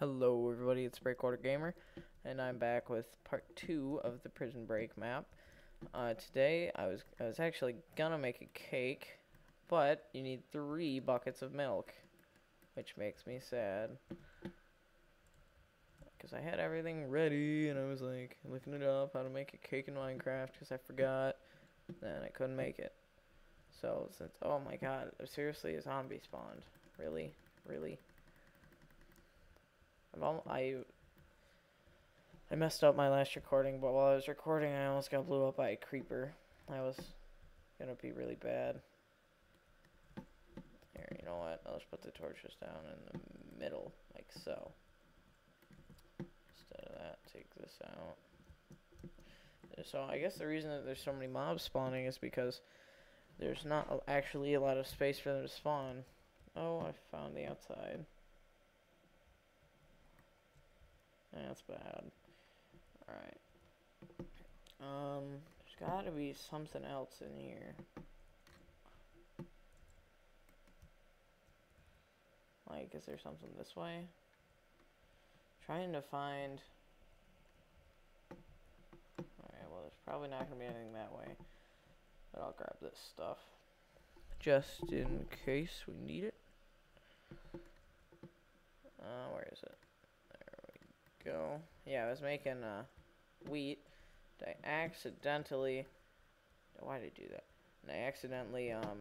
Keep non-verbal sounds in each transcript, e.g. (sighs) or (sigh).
Hello everybody, it's Breakwater Gamer, and I'm back with part two of the Prison Break map. Uh, today, I was I was actually gonna make a cake, but you need three buckets of milk, which makes me sad. Because I had everything ready, and I was like, looking it up, how to make a cake in Minecraft, because I forgot, and I couldn't make it. So, since, oh my god, seriously, a zombie spawned. Really? Really? I I messed up my last recording, but while I was recording, I almost got blew up by a creeper. I was gonna be really bad. Here, you know what? I'll just put the torches down in the middle, like so. Instead of that, take this out. So I guess the reason that there's so many mobs spawning is because there's not actually a lot of space for them to spawn. Oh, I found the outside. That's bad. Alright. Um, there's gotta be something else in here. Like, is there something this way? Trying to find... Alright, well, there's probably not gonna be anything that way. But I'll grab this stuff. Just in case we need it. Uh, where is it? Go. Yeah, I was making uh, wheat. I accidentally... Why did I do that? And I accidentally um,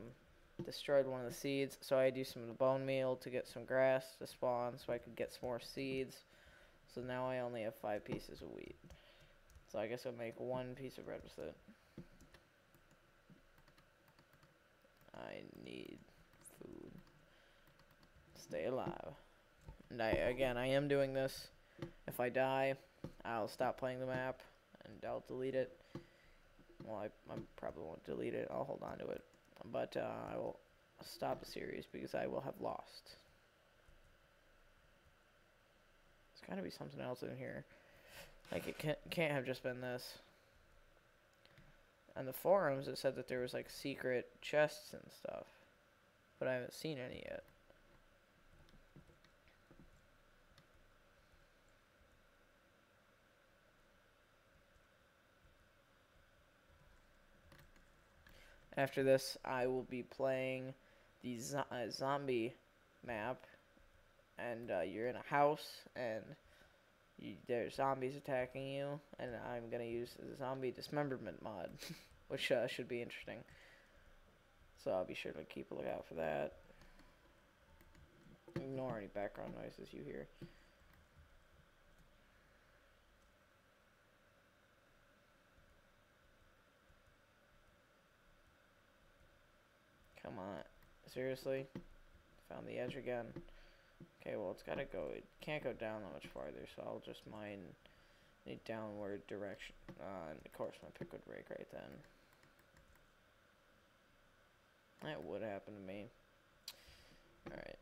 destroyed one of the seeds, so I use some of the bone meal to get some grass to spawn so I could get some more seeds. So now I only have five pieces of wheat. So I guess I'll make one piece of bread with it. I need food. Stay alive. And I, again, I am doing this if I die, I'll stop playing the map and I'll delete it. Well, I, I probably won't delete it. I'll hold on to it. But uh, I will stop the series because I will have lost. There's got to be something else in here. Like, it can't, can't have just been this. On the forums, it said that there was, like, secret chests and stuff. But I haven't seen any yet. After this, I will be playing the zo uh, zombie map, and uh, you're in a house, and you, there's zombies attacking you, and I'm gonna use the zombie dismemberment mod, (laughs) which uh, should be interesting. So I'll be sure to keep a lookout for that. Ignore any background noises you hear. Come on. Seriously? Found the edge again. Okay, well, it's gotta go. It can't go down that much farther, so I'll just mine a downward direction. Uh, and of course, my pick would break right then. That would happen to me. Alright.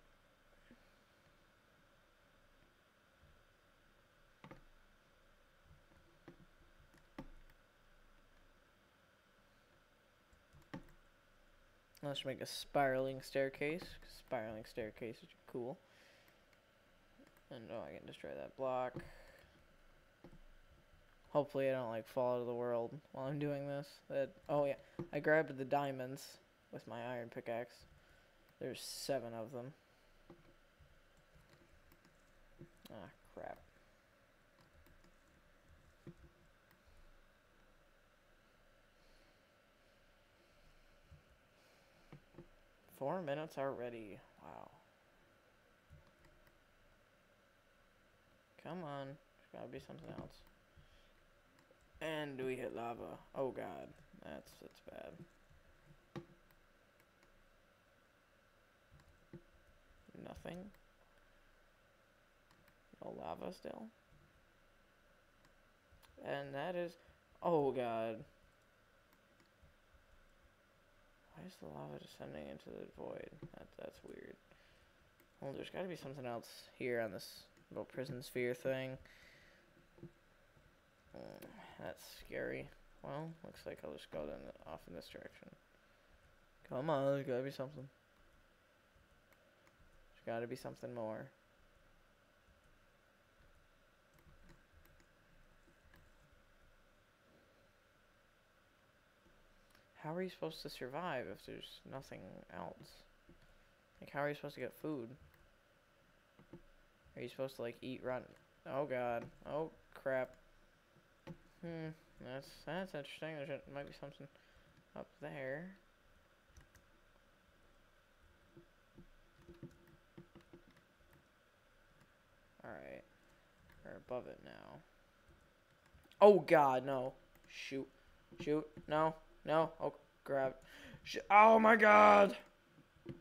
Let's make a spiraling staircase. Spiraling staircase is cool. And oh, I can destroy that block. Hopefully I don't like fall out of the world while I'm doing this. That oh yeah, I grabbed the diamonds with my iron pickaxe. There's seven of them. Ah, crap. Four minutes already. Wow. Come on. There's gotta be something else. And we hit lava. Oh god. That's that's bad. Nothing. No lava still. And that is oh god. Why is the lava descending into the void? That, that's weird. Well, there's got to be something else here on this little prison sphere thing. Mm, that's scary. Well, looks like I'll just go then off in this direction. Come on, there's got to be something. There's got to be something more. How are you supposed to survive if there's nothing else? Like, how are you supposed to get food? Are you supposed to, like, eat, run? Oh, God. Oh, crap. Hmm, that's, that's interesting. There might be something up there. Alright. We're above it now. Oh, God, no. Shoot. Shoot. No. No. Oh, grab. Sh oh, my God.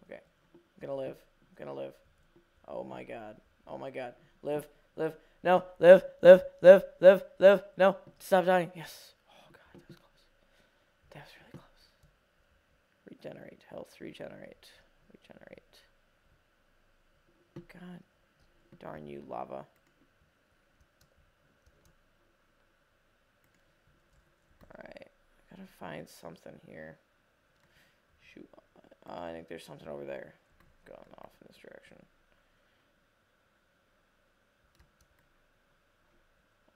Okay. I'm gonna live. I'm gonna live. Oh, my God. Oh, my God. Live. Live. No. Live. Live. Live. Live. Live. No. Stop dying. Yes. Oh, God. That was close. That was really close. Regenerate. Health. Regenerate. Regenerate. God darn you, lava. Alright, I gotta find something here. Shoot, uh, I think there's something over there going off in this direction.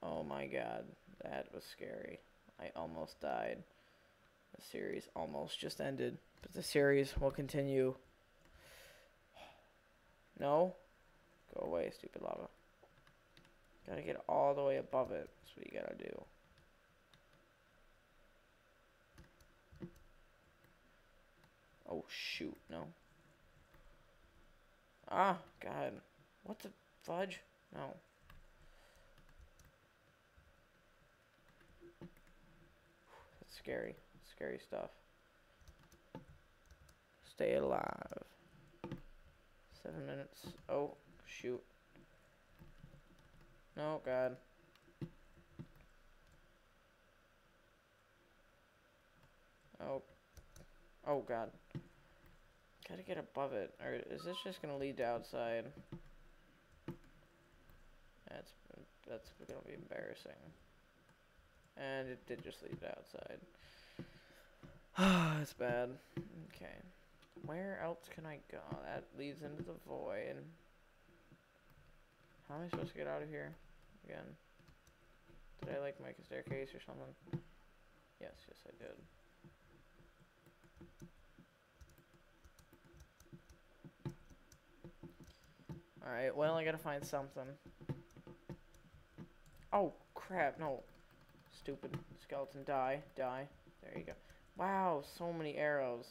Oh my god, that was scary. I almost died. The series almost just ended, but the series will continue. (sighs) No? Go away, stupid lava. Gotta get all the way above it. That's what you gotta do. Oh, shoot. No. Ah, God. What the fudge? No. That's scary. Scary stuff. Stay alive. Seven minutes. Oh, shoot. No, God. Oh. Oh, God. Gotta get above it. Or is this just gonna lead to outside? That's that's gonna be embarrassing. And it did just lead to outside. (sighs) That's bad. Okay. Where else can I go? That leads into the void. How am I supposed to get out of here? Again. Did I like make a staircase or something? Yes, yes I did. Alright, well, I gotta find something. Oh, crap, no. Stupid skeleton, die, die. There you go. Wow, so many arrows.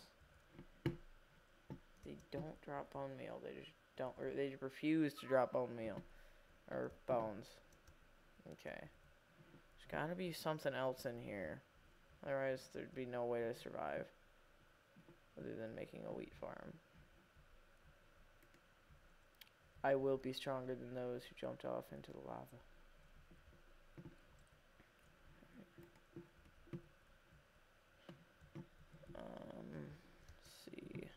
They don't drop bone meal. They just don't, or they just refuse to drop bone meal. Or bones. Okay. There's gotta be something else in here. Otherwise, there'd be no way to survive. Other than making a wheat farm. I will be stronger than those who jumped off into the lava. Um, see.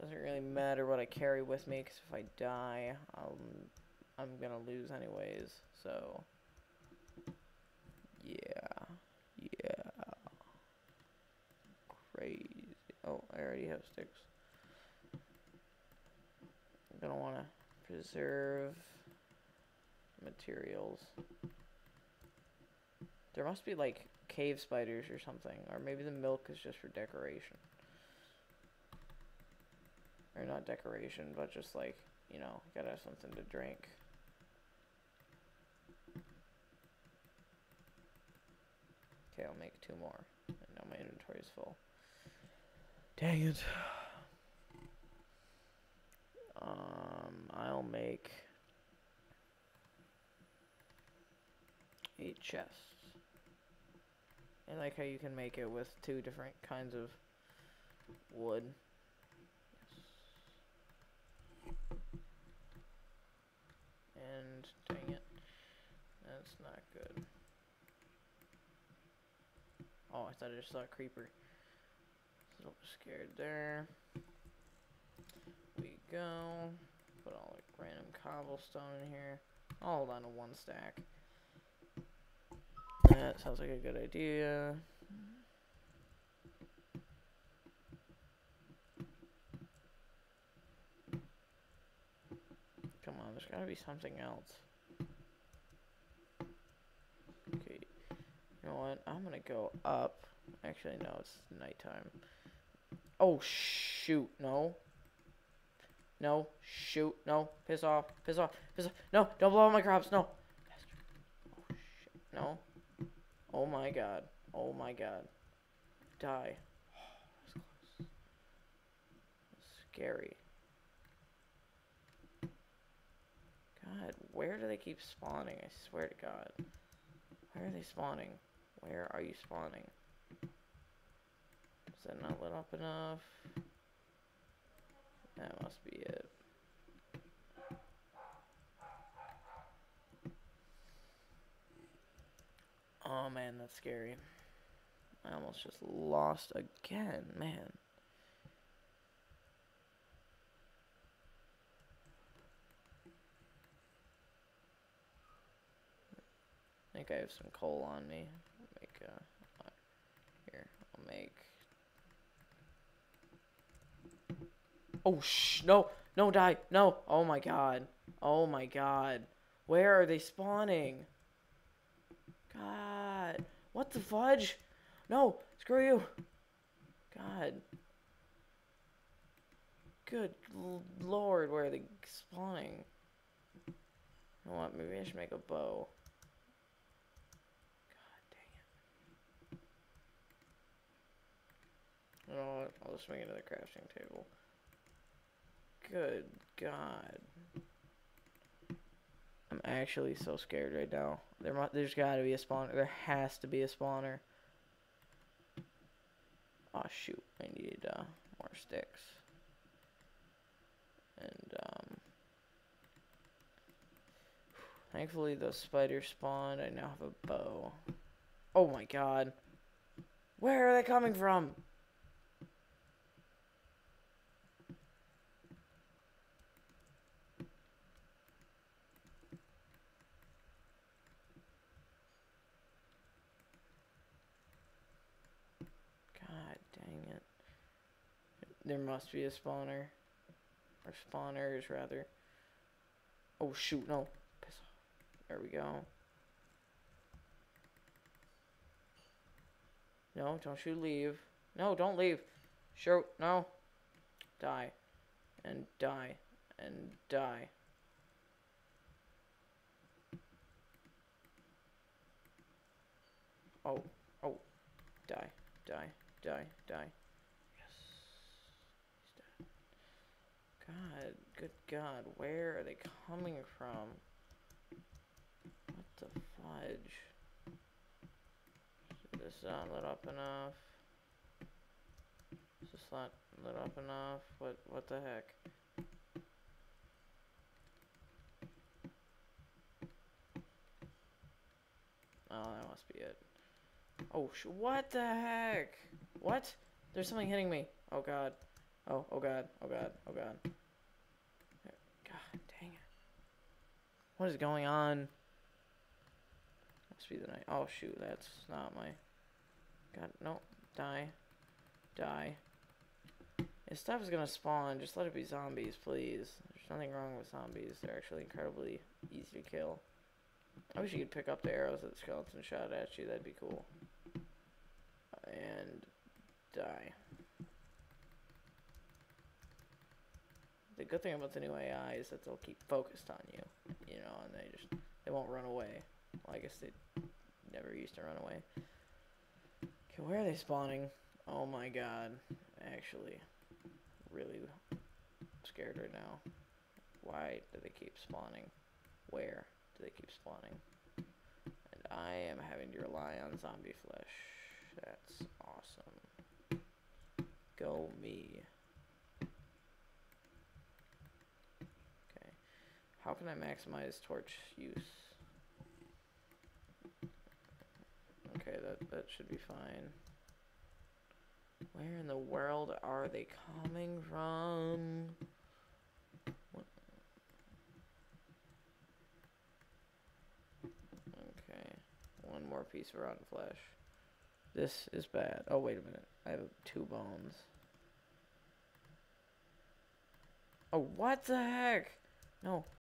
Doesn't really matter what I carry with me, because if I die, I'll, I'm gonna lose anyways, so... Yeah. Yeah. Crazy. Oh, I already have sticks. I'm gonna wanna preserve materials. There must be like cave spiders or something, or maybe the milk is just for decoration. Or not decoration, but just like, you know, gotta have something to drink. Okay, I'll make two more. And now my inventory is full. Dang it. Um, I'll make eight chests. I like how you can make it with two different kinds of wood. And dang it, that's not good. Oh, I thought I just saw a creeper. Little scared there We go. Put all like random cobblestone in here. I'll hold on to one stack. That sounds like a good idea. Come on, there's gotta be something else. Okay. You know what? I'm gonna go up Actually, no, it's nighttime. Oh, shoot. No. No. Shoot. No. Piss off. Piss off. Piss off. No. Don't blow up my crops. No. Oh, shit. No. Oh, my God. Oh, my God. Die. Oh, Scary. God, where do they keep spawning? I swear to God. Where are they spawning? Where are you spawning? Is that not lit up enough? That must be it. Oh man, that's scary. I almost just lost again, man. I think I have some coal on me. Make uh, here. I'll make. Oh shh. No! No! Die! No! Oh my god! Oh my god! Where are they spawning? God! What the fudge? No! Screw you! God. Good lord, where are they spawning? You know what? Maybe I should make a bow. You know what? I'll just make another crafting table. Good God. I'm actually so scared right now. There, there's got to be a spawner. There has to be a spawner. Oh shoot! I need uh, more sticks. And um, thankfully the spider spawned. I now have a bow. Oh my God! Where are they coming from? There must be a spawner. Or spawners, rather. Oh, shoot, no. Piss off. There we go. No, don't you leave. No, don't leave. Shoot, no. Die. And die. And die. Oh, oh. Die, die, die, die. God, good God, where are they coming from? What the fudge? Is this not lit up enough? Is this not lit up enough? What, what the heck? Oh, that must be it. Oh, what the heck? What? There's something hitting me. Oh, God. Oh, oh, God. Oh, God. Oh, God. What is going on? Must be the night. Oh, shoot. That's not my... God, no. Die. Die. If stuff is gonna spawn, just let it be zombies, please. There's nothing wrong with zombies. They're actually incredibly easy to kill. I wish you could pick up the arrows that the skeleton shot at you. That'd be cool. And die. The good thing about the new AI is that they'll keep focused on you, you know, and they just they won't run away. Well, I guess they never used to run away. Okay, where are they spawning? Oh my god, actually, really scared right now. Why do they keep spawning? Where do they keep spawning? And I am having to rely on zombie flesh. That's awesome. Go me. How can I maximize torch use? Okay, that, that should be fine. Where in the world are they coming from? Okay, one more piece of rotten flesh. This is bad. Oh, wait a minute. I have two bones. Oh, what the heck? No,